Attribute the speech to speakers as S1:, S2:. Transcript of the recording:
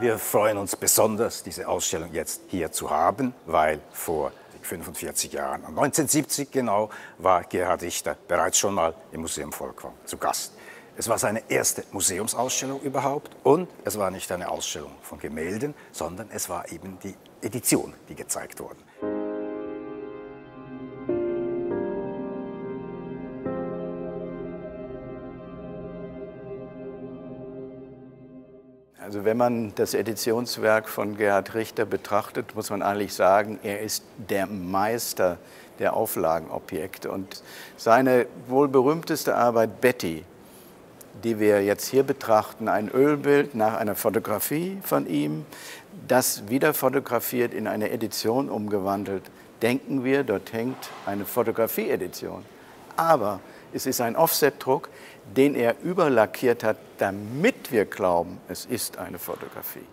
S1: Wir freuen uns besonders, diese Ausstellung jetzt hier zu haben, weil vor 45 Jahren, 1970 genau, war Gerhard Richter bereits schon mal im Museum Volkwang zu Gast. Es war seine erste Museumsausstellung überhaupt und es war nicht eine Ausstellung von Gemälden, sondern es war eben die Edition, die gezeigt wurde.
S2: Also wenn man das Editionswerk von Gerhard Richter betrachtet, muss man eigentlich sagen, er ist der Meister der Auflagenobjekte. Und seine wohl berühmteste Arbeit Betty, die wir jetzt hier betrachten, ein Ölbild nach einer Fotografie von ihm, das wieder fotografiert in eine Edition umgewandelt. Denken wir, dort hängt eine Fotografie-Edition. Aber es ist ein Offset-Druck, den er überlackiert hat, damit wir glauben, es ist eine Fotografie.